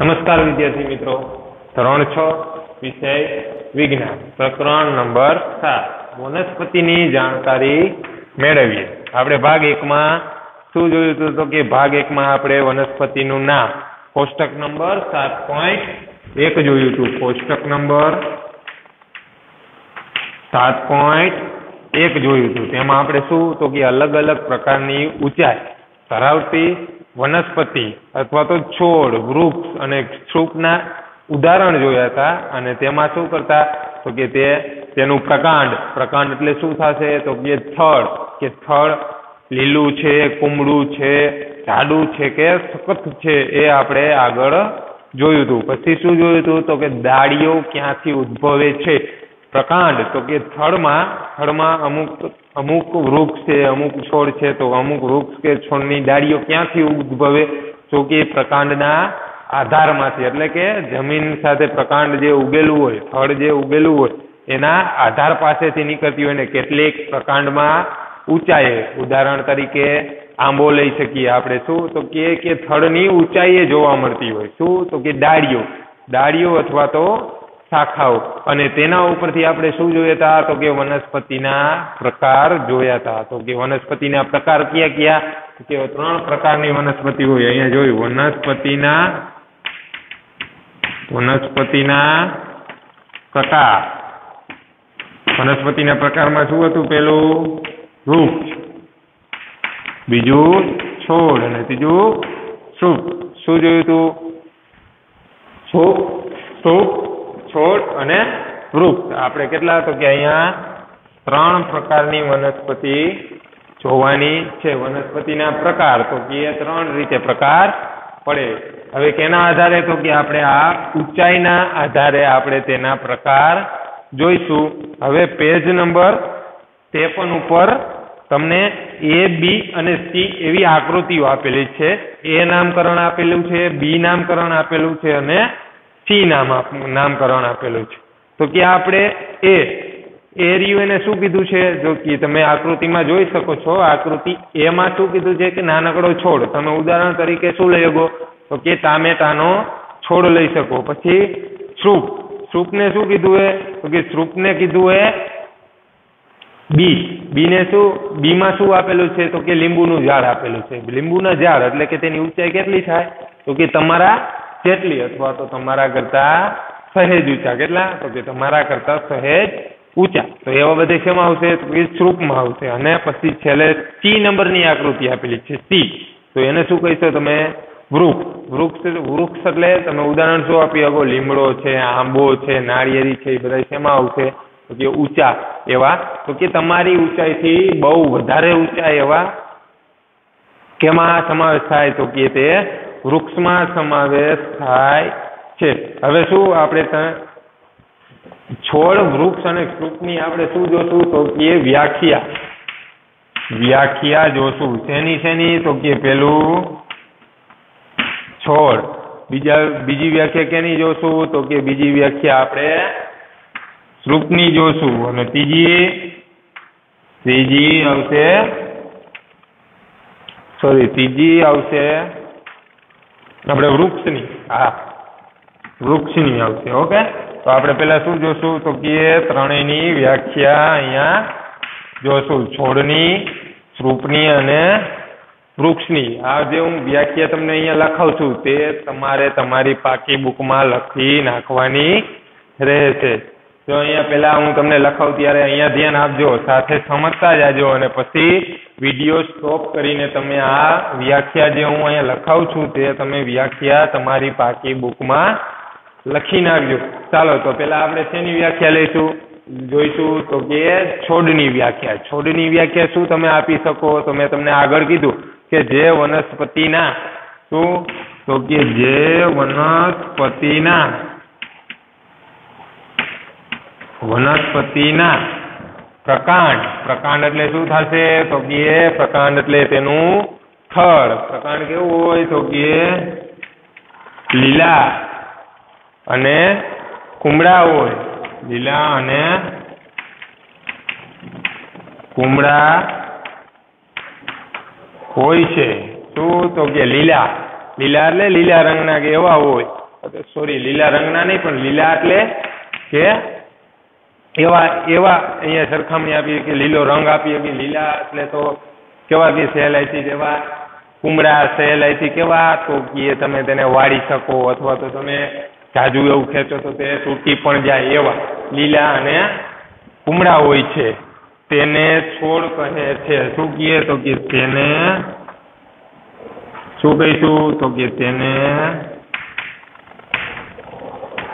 નમસ્કાર વિદ્યાર્થી મિત્રો. ધોરણ છ, વિષય વિજ્ઞાન. પ્રકરણ નંબર સાત. વનસ્પતિની જાણકારી મેળવીએ. આપણે ભાગ એકમાં શું જોયું હતું કે ભાગ એકમાં આપણે વનસ્પતિનું નામ કોષ્ટક નંબર સાત પોઈન્ટ એક જોયું હતું. કોષ્ટક નંબર સાત પોઈન્ટ એક જોયું હતું. તેમાં આપણે શું તો કે અલગ અલગ પ્રકારની ઊંચાઈ ધરાવતી વનસ્પતિ અથવા તો છોડ, વૃક્ષ અને ક્ષુપના ઉદાહરણ જોયા હતા અને તેમાં શું કરતા? તો કે તે તેનું પ્રકાંડ પ્રકાંડ એટલે શું થશે? તો કે થળ કે થળ લીલું છે, કુમળું છે, જાડું છે, કે સખત છે એ આપણે આગળ જોયું હતું. પછી શું જોયું હતું? તો કે દાળીઓ ક્યાંથી ઉદ્ભવે છે? પ્રકાંડ. તો કે થળમાં થળમાં અમુક અમુક વૃક્ષ છે, અમુક છોડ છે, તો અમુક વૃક્ષ કે છોડની ડાળીઓ ક્યાંથી ઉદ્ભવે? તો કે પ્રકાંડના આધારમાંથી. એટલે કે જમીન સાથે પ્રકાંડ જે ઉગેલું હોય થળ જે ઉગેલું હોય, એના આધાર પાસેથી નીકળતી હોય ને કેટલીક પ્રકાંડમાં ઊંચાઈએ. ઉદાહરણ તરીકે આંબો લઈ શકીએ આપણે. શું? તો કે કે થળની ઊંચાઈએ જોવા મળતી હોય. શું? તો કે ડાળીઓ. ડાળીઓ અથવા તો શાખાઓ. અને તેના ઉપરથી આપણે શું જોયા હતા તો કે વનસ્પતિના પ્રકાર જોયા હતા તો કે વનસ્પતિના પ્રકાર કયા કયા? કે ત્રણ પ્રકારની વનસ્પતિ હોય. અહીંયા જોયું, વનસ્પતિના વનસ્પતિના પ્રકાર. વનસ્પતિના પ્રકારમાં શું હતું પેલું? વૃક્ષ બીજું છોડ અને ત્રીજું સુપ શું જોયું હતું સૂપ સુપ છોડ અને વૃક્ષ. આપણે કેટલા તો કે અહીંયા ત્રણ પ્રકારની વનસ્પતિ જોવાની છે. વનસ્પતિના પ્રકાર તો કે એ ત્રણ રીતે પ્રકાર પડે. હવે કેના આધારે તો કે આપણે આ ઊંચાઈના આધારે આપણે તેના પ્રકાર જોઈશું. હવે પેજ નંબર ત્રેપન ઉપર તમને એ, બી અને સી એવી આકૃતિઓ આપેલી છે. એ નામકરણ આપેલું છે, બી નામકરણ આપેલું છે અને સી નામ નામકરણ આપેલું છે. તો કે આપણે એ એ રહ્યું એને શું કીધું છે? જો કે તમે આકૃતિમાં જોઈ શકો છો, આકૃતિ એમાં શું કીધું છે કે નાનકડો છોડ. તમે ઉદાહરણ તરીકે શું લઈ શકો? તો કે ટામેટાનો છોડ લઈ શકો. પછી શ્રુપ. શ્રુપને શું કીધું એ? તો કે શ્રુપને કીધું એ બી. બીને શું? બીમાં શું આપેલું છે? તો કે લીંબુનું ઝાડ આપેલું છે. લીંબુના ઝાડ એટલે કે તેની ઊંચાઈ કેટલી થાય? તો કે તમારા જેટલી અથવા તો તમારા કરતા સહેજ ઊંચા. કેટલા? તો કે તમારા કરતા સહેજ ઊંચા. તો એવા બધે શેમાં આવશે? શ્રુપમાં આવશે. અને પછી છેલ્લે સી નંબરની આકૃતિ આપેલી છે સી તો એને શું કહીશો તમે? વૃક્ષ. વૃક્ષ વૃક્ષ એટલે તમે ઉદાહરણ શું આપી શકો? લીમડો છે, આંબો છે, નાળિયેરી છે, એ બધા શેમાં આવશે? તો કે ઊંચા એવા. તો કે તમારી ઊંચાઈથી બહુ વધારે ઊંચા એવા કેમાં સમાવેશ થાય? તો કે તે વૃક્ષમાં સમાવેશ થાય છે. હવે શું આપણે છોડ, વૃક્ષ અને વૃક્ષની આપણે શું જોશું? તો કે વ્યાખ્યા. વ્યાખ્યા જોશું. શેની શેની? તો કે પેલું છોડ. બીજા, બીજી વ્યાખ્યા કેની જોશું? તો કે બીજી વ્યાખ્યા આપણે વૃક્ષની જોશું. અને ત્રીજી ત્રીજી આવશે, સોરી, ત્રીજી આવશે આપણે વૃક્ષની હા વૃક્ષની આવશે, ઓકે? તો આપણે પેલા શું જોશું? તો કે ત્રણેયની વ્યાખ્યા અહીંયા જોશું. છોડની રૂપની અને વૃક્ષની. આ જે હું વ્યાખ્યા તમને અહીંયા લખાવું છું, તે તમારે તમારી પાકી બુકમાં લખી નાખવાની રહેશે. જો અહીંયા પેલા હું તમને લખાવું ત્યારે અહીંયા ધ્યાન આપજો, સાથે સમજતા જાજો અને પછી વીડિયો સ્ટોપ કરીને તમે આ વ્યાખ્યા જે હું અહીંયા લખાવું છું તે તમે વ્યાખ્યા તમારી પાકી બુકમાં લખી નાખજો. ચાલો, તો પહેલા આપણે શેની વ્યાખ્યા લઈશું? જોઈશું તો કે છોડની વ્યાખ્યા. છોડની વ્યાખ્યા શું તમે આપી શકો? તો મેં તમને આગળ કીધું કે જે વનસ્પતિના શું? તો કે જે વનસ્પતિના વનસ્પતિના પ્રકાંડ. પ્રકાંડ એટલે શું થશે? તો કે પ્રકાંડ એટલે તેનું થળ. પ્રકાંડ કેવું હોય? તો કે લીલા અને કુમળા હોય. લીલા અને કુમળા હોય છે. શું? તો કે લીલા. લીલા એટલે લીલા રંગના કે એવા હોય. સોરી લીલા રંગના નહીં, પણ લીલા એટલે કે એવા એવા અહીંયા સરખામણી આપીએ કે લીલો રંગ આપીએ કે લીલા, એટલે તો કેવા કે સહેલાઈથી જેવા કુમળા સહેલાઈથી કેવા તો કે તમે તેને વાળી શકો અથવા તો તમે જાજુ એવું ખેંચો તો તે તૂટી પણ જાય એવા લીલા અને કુમળા હોય છે. તેને છોડ કહે છે. શું કહીએ તો કે તેને શું કહીશું? તો કે તેને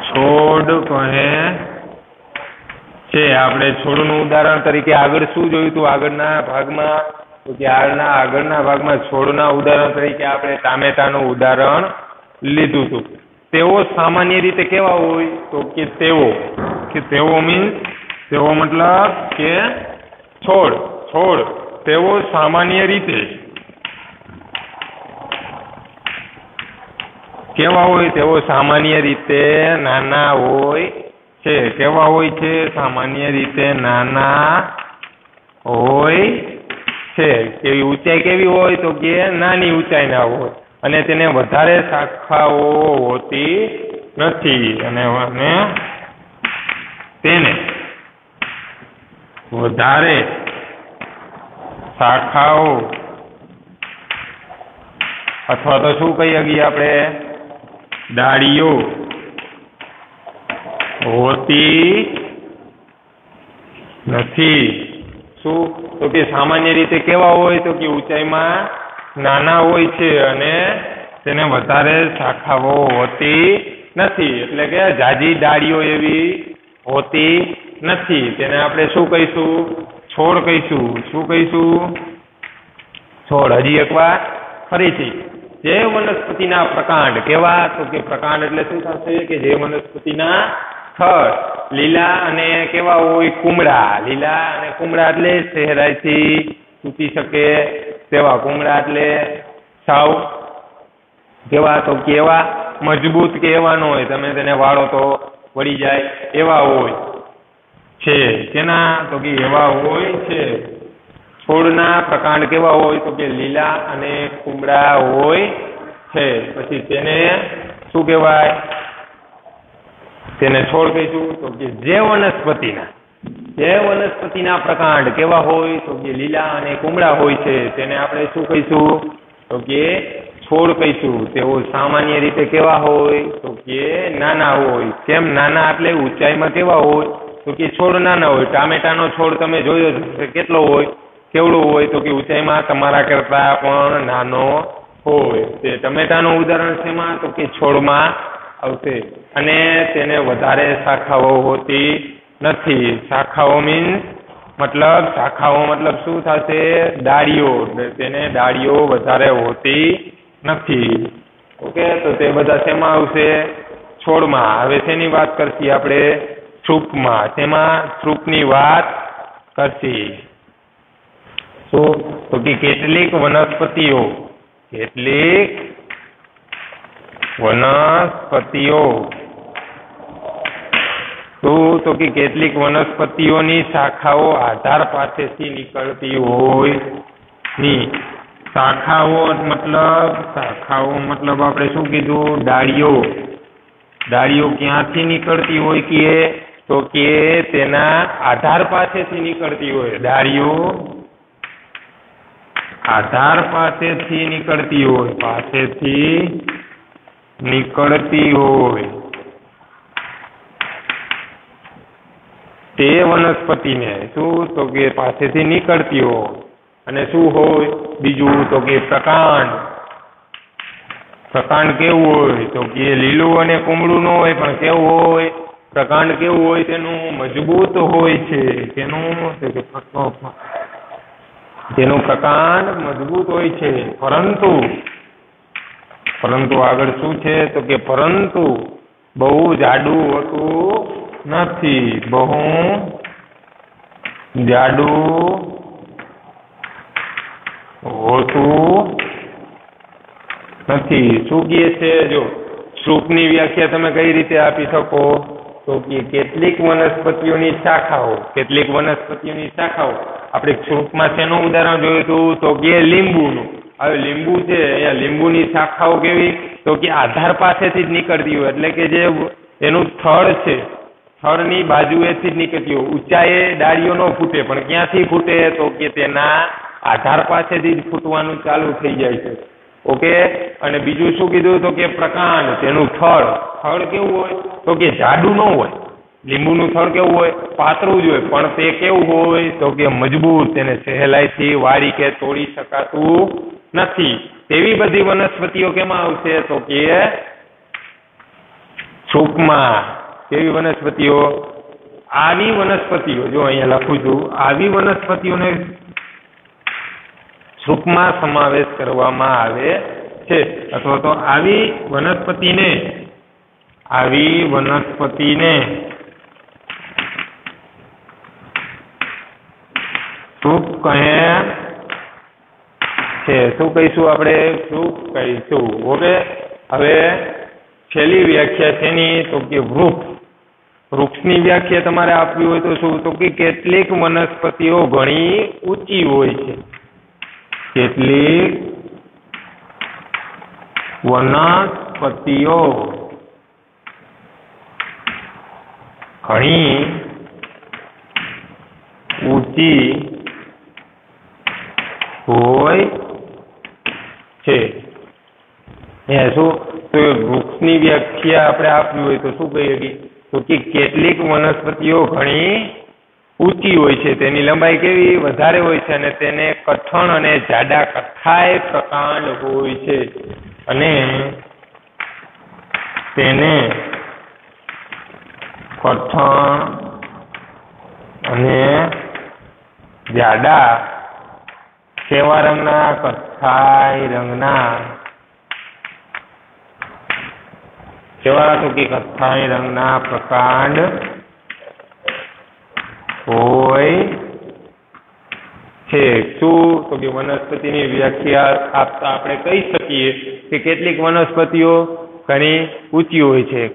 છોડ કહે છે, આપણે છોડનું ઉદાહરણ તરીકે આગળ શું જોયું હતું? આગળના ભાગમાં, તો આગળના આગળના ભાગમાં છોડના ઉદાહરણ તરીકે આપણે ટામેટાનું ઉદાહરણ લીધું હતું. તેઓ સામાન્ય રીતે કેવા હોય? તો કે તેઓ કે તેઓ મીન્સ તેઓ મતલબ કે છોડ છોડ. તેઓ સામાન્ય રીતે કેવા હોય? તેઓ સામાન્ય રીતે નાના હોય છે, કેવા હોય છે? સામાન્ય રીતે નાના હોય છે. કેવી ઊંચાઈ કેવી હોય તો કે નાની ઊંચાઈના હોય. અને તેને વધારે શાખાઓ હોતી નથી. અને અને તેને વધારે શાખાઓ અથવા તો શું કહી શકીએ આપણે? ડાળીઓ. હોતી નથી. શું? તો કે સામાન્ય રીતે કેવા હોય? તો કે ઊંચાઈમાં નાના હોય છે અને તેને વધારે શાખાઓ હોતી નથી. એટલે કે જાજી ડાળીઓ એવી હોતી નથી. તેને આપણે શું કહીશું? છોડ કહીશું. શું કહીશું? છોડ. હજી એકવાર ફરીથી. જે વનસ્પતિના પ્રકાંડ કેવા? તો કે પ્રકાંડ એટલે શું થશે? કે જે વનસ્પતિના થડ લીલા અને કેવા હોય કુમળા. લીલા અને કુમળા એટલે સહેરાઈથી તૂટી શકે તેવા કુમળા એટલે સાવ. કેવા તો કેવા, મજબૂત કે હોય. તમે તેને વાળો તો વળી જાય, એવા હોય. છે. કેના તો કે એવા હોય છે. છોડના પ્રકાંડ કેવા હોય તો કે લીલા અને કુમળા હોય છે. પછી તેને શું કહેવાય? તેને છોડ કહીશું તો કે જે વનસ્પતિના જે વનસ્પતિના પ્રકાંડ કેવા હોય, તો કે લીલા અને કુમળા હોય છે, તેને આપણે શું કહીશું? તો કે છોડ કહીશું. તેઓ સામાન્ય રીતે કેવા હોય? તો કે નાના હોય. કેમ નાના એટલે ઊંચાઈમાં કેવા હોય? તો કે છોડ નાના હોય. ટામેટાનો છોડ તમે જોયો છે કેટલો હોય? કેવડો હોય? તો કે ઊંચાઈમાં તમારા કરતા પણ નાનો હોય. તે ટમેટાનું ઉદાહરણ છે તો કે છોડમાં આવશે. અને તેને વધારે શાખાઓ હોતી નથી. શાખાઓ મીન્સ મતલબ શાખાઓ મતલબ શું થશે? ડાળીઓ. તેને ડાળીઓ વધારે હોતી નથી. ઓકે, તો તે બધા શેમાં આવશે? છોડમાં. હવે શેની વાત કરશી આપણે? સૂપમાં તેમાં સૂપની વાત કરશી. શું? તો કે કેટલીક વનસ્પતિઓ. કેટલીક વનસ્પતિઓ. શું? તો કે કેટલીક વનસ્પતિઓની શાખાઓ આધાર પાસેથી નીકળતી હોયની શાખાઓ મતલબ શાખાઓ મતલબ આપણે શું કીધું? ડાળીઓ. ડાળીઓ ક્યાંથી નીકળતી હોય કે? તો કે તેના આધાર પાસેથી નીકળતી હોય. ડાળીઓ આધાર પાસેથી નીકળતી હોય. પાસેથી નીકળતી હોય. તે વનસ્પતિને શું તો કે પાસેથી નીકળતી હોય અને શું હોય? બીજું તો કે પ્રકાંડ. પ્રકાંડ કેવું હોય? તો કે લીલું અને કુમળું ન હોય, પણ કેવું હોય? પ્રકાંડ કેવું હોય? તેનું મજબૂત હોય છે. તેનું તેનું પ્રકાંડ મજબૂત હોય છે. પરંતુ પરંતુ આગળ શું છે? તો કે પરંતુ બહુ જાડું હોતું નથી. બહુ જાડું હોતું નથી. શું કહે છે? જો શ્રુપની વ્યાખ્યા તમે કઈ રીતે આપી શકો? તો કે કેટલીક વનસ્પતિઓની શાખાઓ, કેટલીક વનસ્પતિઓની શાખાઓ. આપણે શ્રુપમાં શેનું ઉદાહરણ જોયું હતું? તો કે લીંબુનું. હવે લીંબુ છે, અહીંયા લીંબુની શાખાઓ કેવી? તો કે આધાર પાસેથી જ નીકળતી હોય, એટલે કે જે એનું થડ છે, થડની બાજુએથી જ નીકળતી હોય. ઊંચાઈએ ડાળીઓ ન ફૂટે, પણ ક્યાંથી ફૂટે તો કે તેના આધાર પાસેથી જ ફૂટવાનું ચાલુ થઈ જાય છે. ઓકે? અને બીજું શું કીધું તો કે પ્રકાંડ, તેનું થડ. થડ કેવું હોય? તો કે જાડું ન હોય. લીંબુનું થડ કેવું હોય? પાતળું જ હોય. પણ તે કેવું હોય? તો કે મજબૂત. તેને સહેલાઈથી વાળી કે તોડી શકાતું નથી. તેવી બધી વનસ્પતિઓ કેમાં આવશે? તો કે સૂપમાં કેવી વનસ્પતિઓ. આવી વનસ્પતિઓ. જો અહીંયા લખું છું. આવી વનસ્પતિઓને સૂપમાં સમાવેશ કરવામાં આવે છે. અથવા તો આવી વનસ્પતિને આવી વનસ્પતિને સૂપ કહે છે. શું કહીશું આપણે? સૂપ કહીશું? ઓકે? હવે છેલ્લી વ્યાખ્યા છે ની તો કે વૃક્ષ. વૃક્ષની વ્યાખ્યા તમારે આપવી હોય તો શું? તો કે કેટલીક વનસ્પતિઓ ઘણી ઊંચી હોય છે. કેટલીક વનસ્પતિઓ ઘણી ઊંચી હોય છે. એ શું? તો વૃક્ષની વ્યાખ્યા આપણે આપવી હોય તો શું કહીએ શકીએ તો કે કેટલીક વનસ્પતિઓ ઘણી ઊંચી હોય છે. તેની લંબાઈ કેવી? વધારે હોય છે અને તેને કઠણ અને જાડા કથાય પ્રકાંડ હોય છે. અને તેને કઠણ અને જાડા કેવા રંગના કથ્થાઈ રંગના. સેવા તો કે રંગના પ્રકાંડ હોય છે. શું? તો કે વનસ્પતિની વ્યાખ્યા આપતા આપણે કહી શકીએ કે કેટલીક વનસ્પતિઓ ઘણી ઊંચી હોય છે.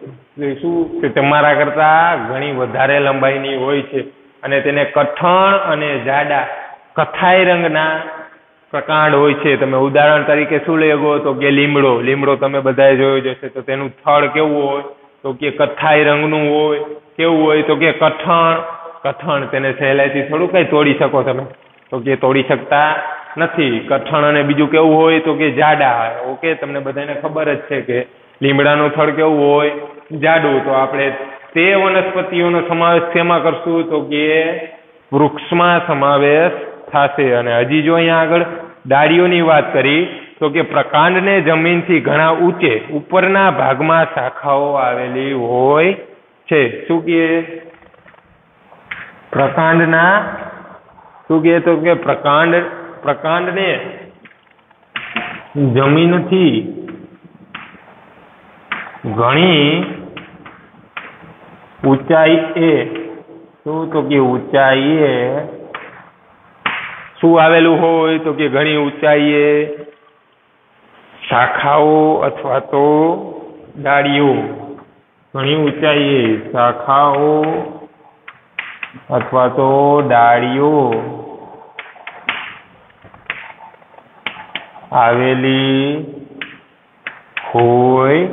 શું? કે તમારા કરતા ઘણી વધારે લંબાઈની હોય છે. અને તેને કઠણ અને જાડા કથાઈ રંગના પ્રકાંડ હોય છે. તમે ઉદાહરણ તરીકે શું લેગો તો કે લીમડો. લીમડો તમે બધાએ જોયો જશે તો તેનું થડ કેવું હોય? તો કે કથ્થાઈ રંગનું હોય? કેવું હોય? તો કે કઠણ. કઠણ તેને સહેલાઈથી થોડું કઈ તોડી શકો તમે. તો કે તોડી શકતા નથી. કઠણ અને બીજું કેવું હોય? તો કે જાડા. ઓકે, તમને બધાને ખબર જ છે કે લીમડાનું થડ કેવું હોય? જાડું. તો આપણે તે વનસ્પતિઓનો સમાવેશ શેમાં કરશું? તો કે વૃક્ષમાં સમાવેશ થશે. અને હજી જો અહીંયા આગળ ડાળીઓની વાત કરી, તો કે પ્રકાંડને જમીનથી ઘણા ઊંચે, ઉપરના ભાગમાં શાખાઓ આવેલી હોય છે. શું કહે? પ્રકાંડના, શું કહે તો કે પ્રકાંડ, પ્રકાંડને જમીનથી ઘણી ઊંચાઈ એ, શું તો કે ઊંચાઈએ શું આવેલું હોય તો કે ઘણી ઊંચાઈએ? શાખાઓ અથવા તો ડાળીઓ ઘણી ઊંચાઈએ. શાખાઓ અથવા તો ડાળીઓ. આવેલી હોય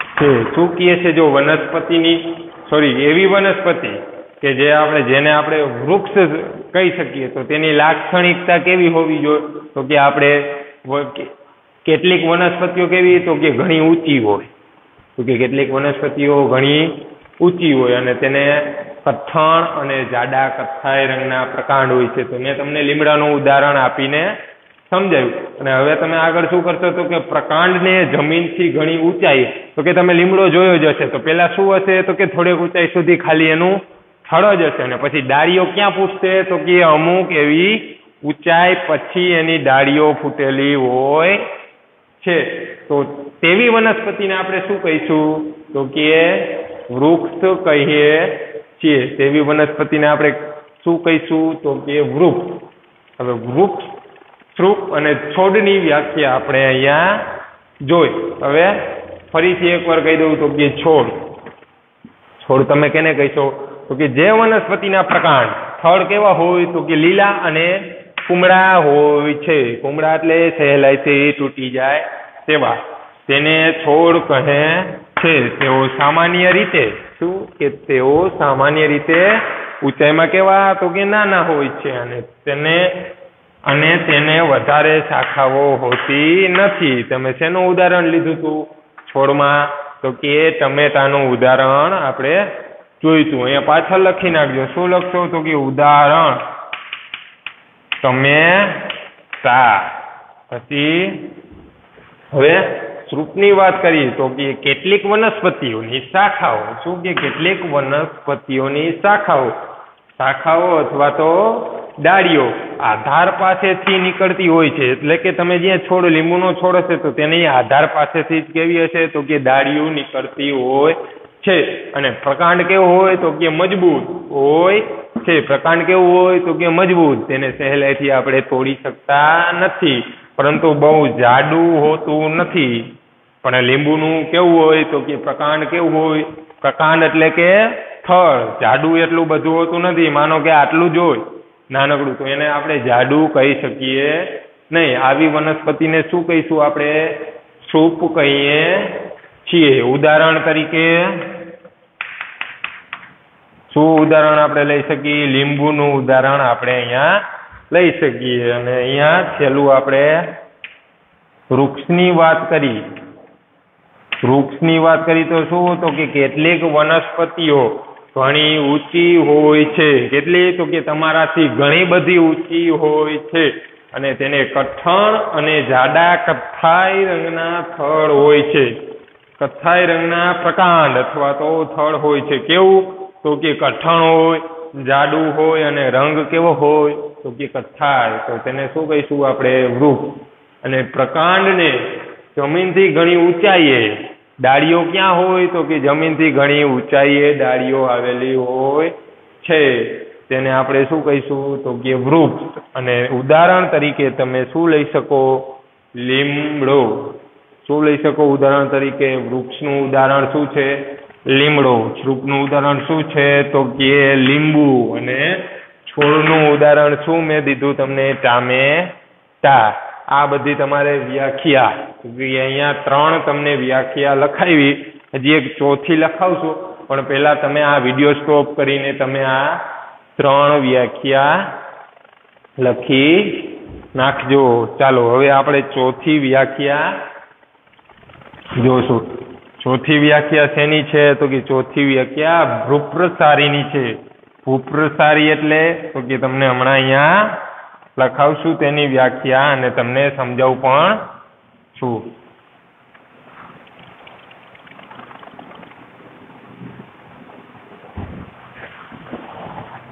છે. શું કહે છે? જો વનસ્પતિની સોરી એવી વનસ્પતિ કે જે આપણે જેને આપણે વૃક્ષ કહી શકીએ, તો તેની લાક્ષણિકતા કેવી હોવી જોઈએ તો કે આપણે કેટલીક વનસ્પતિઓ કેવી, તો કે ઘણી ઊંચી હોય. તો કે કેટલીક વનસ્પતિઓ ઘણી ઊંચી હોય અને તેને કથ્થણ અને જાડા કથ્થાઈ રંગના પ્રકાંડ હોય છે. તો મેં તમને લીમડાનું ઉદાહરણ આપીને સમજાયું. અને હવે તમે આગળ શું કરશો? તો કે પ્રકાંડને જમીનથી ઘણી ઊંચાઈ. તો કે તમે લીમડો જોયો જ હશે. તો પેલા શું હશે? તો કે થોડીક ઊંચાઈ સુધી ખાલી એનું થડ જ હશે અને પછી ડાળીઓ ક્યાં ફૂટશે? તો કે અમુક એવી ઊંચાઈ પછી એની ડાળીઓ ફૂટેલી હોય છે. તો તેવી વનસ્પતિને આપણે શું કહીશું? તો કે વૃક્ષ કહીએ છીએ. તેવી વનસ્પતિને આપણે શું કહીશું? તો કે વૃક્ષ. હવે વૃક્ષ વૃક્ષ અને છોડની વ્યાખ્યા આપણે અહીંયા જોઈ. હવે ફરીથી એકવાર કહી દઉં તો કે છોડ. છોડ તમે કેને કહીશો? તો કે જે વનસ્પતિના પ્રકાંડ, થળ કેવા હોય તો કે લીલા અને કુમળા હોય છે. કુમળા એટલે સહેલાઈથી તૂટી જાય તેવા. તેને છોડ કહે છે. તેઓ સામાન્ય રીતે, શું? કે તેઓ સામાન્ય રીતે ઊંચાઈમાં કેવા? તો કે નાના હોય છે અને તેને અને તેને વધારે શાખાઓ હોતી નથી. તમે શેનું ઉદાહરણ લીધું હતું છોડમાં. તો કે ટમેટાનું ઉદાહરણ આપણે જોયું હતું અહીંયા પાછળ લખી નાખજો. શું લખશો તો કે ઉદાહરણ. ટમેટા પછી હવે શ્રુપની વાત કરીએ તો કે કેટલીક વનસ્પતિઓની શાખાઓ. શું કે કેટલીક વનસ્પતિઓની શાખાઓ? શાખાઓ અથવા તો ડાળીઓ આધાર પાસેથી નીકળતી હોય છે. એટલે કે તમે જ્યાં છોડ, લીંબુનો છોડ હશે તો તેની આધાર પાસેથી જ કેવી હશે? તો કે ડાળીઓ નીકળતી હોય છે. અને પ્રકાંડ કેવો હોય તો કે મજબૂત હોય છે. પ્રકાંડ કેવું હોય તો કે મજબૂત. તેને સહેલાઈથી આપણે તોડી શકતા નથી. પરંતુ બહુ જાડું હોતું નથી. પણ લીંબુનું કેવું હોય તો કે પ્રકાંડ કેવું હોય? પ્રકાંડ એટલે કે થળ જાડું એટલું બધું હોતું નથી. માનો કે આટલું જ નાનકડું. તો એને આપણે જાડું કહી શકીએ નહીં. આવી વનસ્પતિને શું કહીશું આપણે? સૂપ કહીએ. છીએ. ઉદાહરણ તરીકે, શું ઉદાહરણ આપણે લઈ શકીએ? લીંબુનું ઉદાહરણ આપણે અહીંયા લઈ શકીએ. અને અહીંયા છેલ્લું આપણે વૃક્ષની વાત કરી. વૃક્ષની વાત કરી તો શું? તો કે કેટલીક વનસ્પતિઓ ઘણી ઊંચી હોય છે. કેટલી? તો કે તમારાથી ઘણી બધી ઊંચી હોય છે. અને તેને કઠણ અને જાડા કથ્થાઈ રંગના થળ હોય છે. કથ્થાઈ રંગના પ્રકાંડ અથવા તો થળ હોય છે. કેવું? તો કે કઠણ હોય, જાડું હોય અને રંગ કેવો હોય, તો કે કથ્થાઈ. તો તેને શું કહીશું આપણે? વૃક્ષ. અને પ્રકાંડને જમીનથી ઘણી ઊંચાઈએ. ડાળીઓ ક્યાં હોય? તો કે જમીનથી ઘણી ઊંચાઈએ ડાળીઓ આવેલી હોય છે. તેને આપણે શું કહીશું? તો કે વૃક્ષ. અને ઉદાહરણ તરીકે તમે શું લઈ શકો? લીમડો. શું લઈ શકો? ઉદાહરણ તરીકે વૃક્ષનું ઉદાહરણ શું છે? લીમડો. વૃક્ષનું ઉદાહરણ શું છે? તો કે લીંબુ. અને છોડનું ઉદાહરણ શું મેં દીધું તમને? ટામેટા આ બધી તમારે વ્યાખ્યા. અહીંયા ત્રણ તમને વ્યાખ્યા લખાવી. હજી એક ચોથી લખાવશો. પણ પહેલા તમે આ વીડિયો સ્ટોપ કરીને તમે આ ત્રણ વ્યાખ્યા લખી નાખજો. ચાલો, હવે આપણે ચોથી વ્યાખ્યા જોશું. ચોથી વ્યાખ્યા શેની છે? તો કે ચોથી વ્યાખ્યા ભૂપ્રસારીની છે. ભૂપ્રસારી એટલે, તો કે તમને હમણાં અહીંયા લખાવશું તેની વ્યાખ્યા અને તમને સમજાવું પણ છું.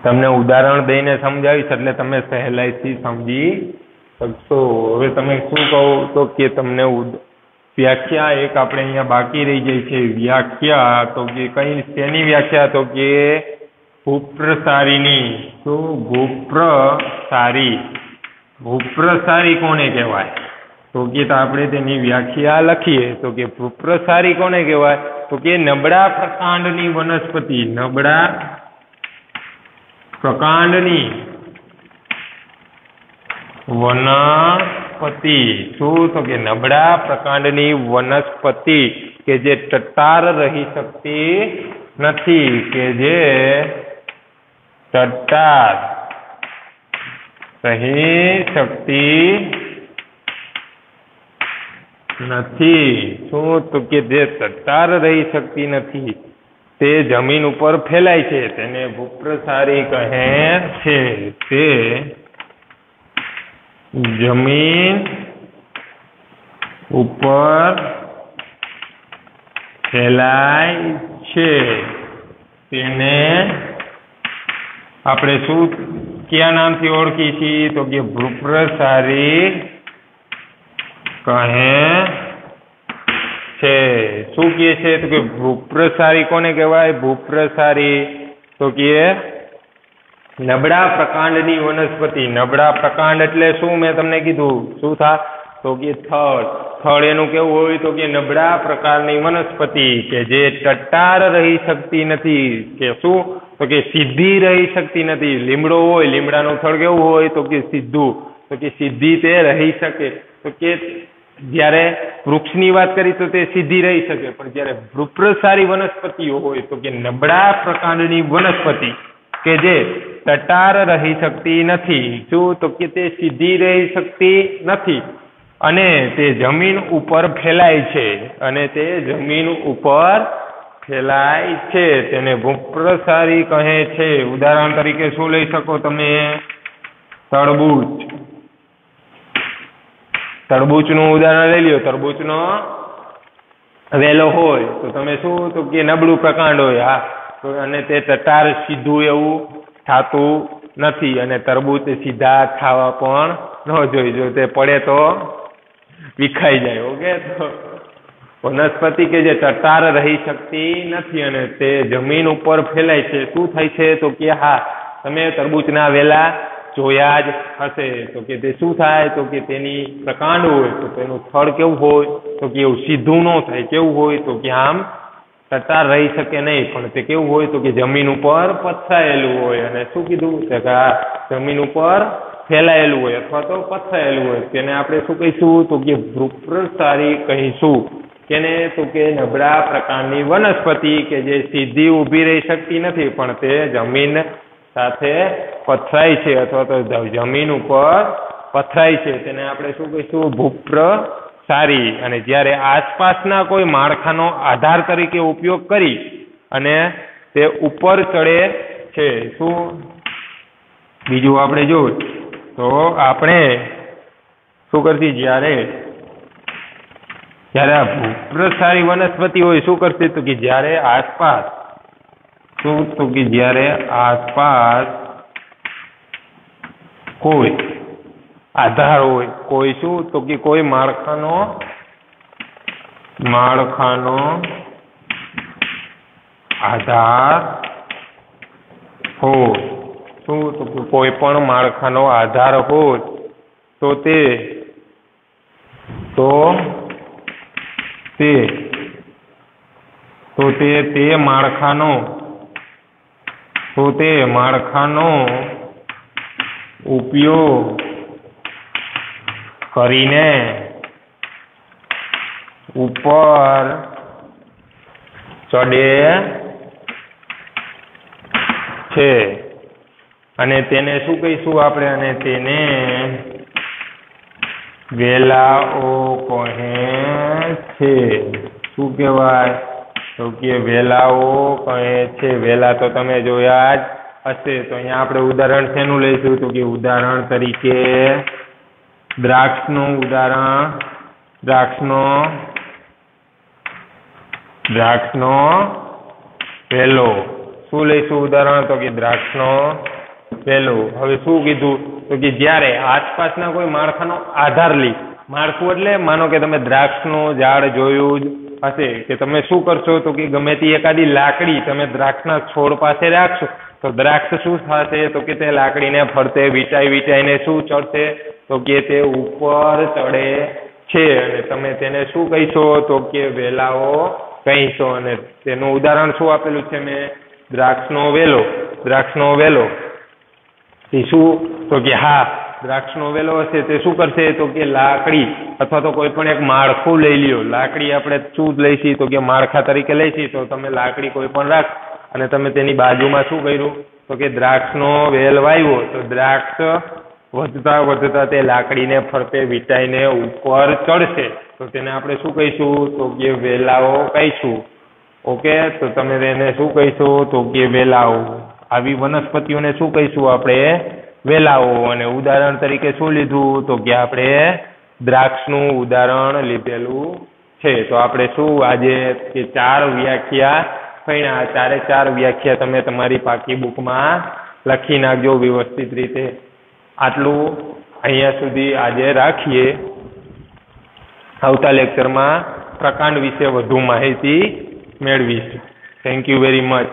તમને ઉદાહરણ દઈને સમજાવીશ, એટલે તમે સહેલાઈથી સમજી શકશો. હવે તમે શું કહો તો કે તમને વ્યાખ્યા એક આપણે અહીંયા બાકી રહી જાય છે. વ્યાખ્યા તો કે કઈ શેની વ્યાખ્યા? તો કે ભૂપ્રસારીની શું ભૂપ્રસારી ભૂપ્રસારી કોને કહેવાય? તો કે આપણે તેની વ્યાખ્યા લખીએ. તો કે ભૂપ્રસારી કોને કહેવાય? તો કે નબળા પ્રકાંડની વનસ્પતિ. નબળા પ્રકાંડની વનસ્પતિ. શું? તો કે નબળા પ્રકાંડની વનસ્પતિ કે જે ટટ્ટાર રહી શકતી નથી, કે જે ટટ્ટાર રહી શકતી નથી. શું? તો કે જે ટટ્ટાર રહી શકતી નથી, તે જમીન ઉપર ફેલાય છે, તેને ભૂપ્રસારી કહે છે. તે જમીન ઉપર ફેલાય છે. તેને આપણે શું, કયા નામથી ઓળખી છીએ? તો કે ભૂપ્રસારી કહે છે. શું કહે છે? તો કે ભૂપ્રસારી કોને કહેવાય? ભૂપ્રસારી તો કે નબળા પ્રકાંડની વનસ્પતિ. નબળા પ્રકાંડ એટલે શું? મેં તમને કીધું. શું થા? તો કે થળ. સ્થળ એનું કેવું હોય? તો કે નબળા પ્રકારની વનસ્પતિ કે જે ટટ્ટાર રહી શકતી નથી. કે શું? તો કે સીધી રહી શકતી નથી. લીમડો હોય, લીમડાનું થળ કેવું હોય? તો કે સીધું તો કે સીધી તે રહી શકે. તો કે જ્યારે વૃક્ષની વાત કરી તો તે સીધી રહી શકે. પણ જ્યારે વૃપ્રસારી વનસ્પતિઓ હોય, તો કે નબળા પ્રકાંડની વનસ્પતિ કે જે ટટાર રહી શકતી નથી. શું તો કે તે સીધી રહી શકતી નથી. અને તે જમીન ઉપર ફેલાય છે. અને તે જમીન ઉપર ફેલાય છે. તેને ભૂપ્રસારી કહે છે. ઉદાહરણ તરીકે શું લઈ શકો તમે? તરબૂચ. તરબૂચનું ઉદાહરણ લઈ લ્યો. તરબૂચનો વેલો હોય તો તમે શું? તો કે નબળું પ્રકાંડ હોય. હા. અને તે ટટાર સીધું એવું થતું નથી અને તરબૂચ સીધા ખાવા પણ ન જોઈ જો તે પડે તો વિખાઈ જાય, ઓકે? તો વનસ્પતિ કે જે ટટાર રહી શકતી નથી અને તે જમીન ઉપર ફેલાય છે. શું થાય છે? તો કે હા, તમે તરબૂચના વેલા જોયા જ હશે. તો કે તે શું થાય? તો કે તેની પ્રકાંડ હોય, તો તેનું થળ કેવું હોય? તો કે એવું સીધું ન થાય, કેવું હોય? તો કે આમ ટટાર રહી શકે નહીં, પણ તે કેવું હોય તો કે જમીન ઉપર પથરાયેલું હોય અને શું કીધું કે આ જમીન ઉપર ફેલાયેલું હોય અથવા તો પથરાયેલું હોય, તેને આપણે શું કહીશું તો કે વૃપ્રસારી કહીશું. તેને તો કે નબળા પ્રકારની વનસ્પતિ કે જે સીધી ઊભી રહી શકતી નથી, પણ તે જમીન સાથે પથરાય છે અથવા તો જમીન ઉપર પથરાય છે. તેને આપણે શું કહીશું? ભૂપ્ર સારી અને જ્યારે આસપાસના કોઈ માળખાનો આધાર તરીકે ઉપયોગ કરી અને તે ઉપર ચડે છે, શું? બીજું આપણે જોયું તો આપણે શું કરતી? જ્યારે જ્યારે આ ભૂપ્રસારી વનસ્પતિ હોય, શું કરતી? તો કે જ્યારે આસપાસ, શું? તો કે જ્યારે આસપાસ કોઈ આધાર હોય. કોઈ શું? તો કે કોઈ માળખાનો માળખાનો આધાર હોય. શું? તો કોઈ પણ માળખાનો આધાર હોય, તો તે તો તે તો તે તે માળખાનો, તો તે માળખાનો ઉપયોગ કરીને ઉપર ચડે છે. અને તેને શું કહીશું આપણે? અને તેને વેલાઓ કહે છે. શું કહેવાય? તો કે વેલાઓ કહે છે. વેલા તો તમે જોયા જ હશે. તો અહીંયા આપણે ઉદાહરણ શેનું લઈશું? તો કે ઉદાહરણ તરીકે દ્રાક્ષનું ઉદાહરણ, દ્રાક્ષનો દ્રાક્ષનો વેલો. શું લઈશું ઉદાહરણ? તો કે દ્રાક્ષનો વેલો. હવે શું કીધું? તો કે જ્યારે આસપાસના કોઈ માળખાનો આધાર લી, માળખું એટલે માનો કે તમે દ્રાક્ષનું ઝાડ જોયું જ હશે. કે તમે શું કરશો? તો કે ગમે તે એકાદી લાકડી તમે દ્રાક્ષના છોડ પાસે રાખશો. તો દ્રાક્ષ શું થશે? તો કે તે લાકડીને ફરતે વીંટાઈ વીંટાઈને શું ચડશે? તો કે તે ઉપર ચડે છે અને તમે તેને શું કહીશો? તો કે વેલાઓ કહીશો અને તેનું ઉદાહરણ શું આપેલું છે મેં? દ્રાક્ષનો વેલો. દ્રાક્ષનો વેલો. એ શું? તો કે હા, દ્રાક્ષનો વેલો હશે તે શું કરશે? તો કે લાકડી અથવા તો કોઈ પણ એક માળખું લઈ લ્યો. લાકડી આપણે શું લઈશી, તો કે માળખા તરીકે લઈશી. તો તમે લાકડી કોઈ પણ રાખ અને તમે તેની બાજુમાં શું કર્યું? તો કે દ્રાક્ષનો વેલ વાવ્યો. તો દ્રાક્ષ વધતા વધતા તે લાકડીને ફરતે વીંટાઈને ઉપર ચડશે. તો તેને આપણે શું કહીશું? તો કે વેલાઓ કહીશું. ઓકે તો તમે તેને શું કહીશું? તો કે વેલાઓ. આવી વનસ્પતિઓને શું કહીશું આપણે? વેલાઓ. અને ઉદાહરણ તરીકે શું લીધું? તો કે આપણે દ્રાક્ષનું ઉદાહરણ લીધેલું છે. તો આપણે શું આજે કે ચાર વ્યાખ્યા ભણ્યા. ચારે ચાર વ્યાખ્યા તમે તમારી પાકી બુકમાં લખી નાખજો વ્યવસ્થિત રીતે. આટલું અહીંયા સુધી આજે રાખીએ. આવતા લેક્ચરમાં પ્રકાંડ વિશે વધુ માહિતી મેળવીશું. Thank you very much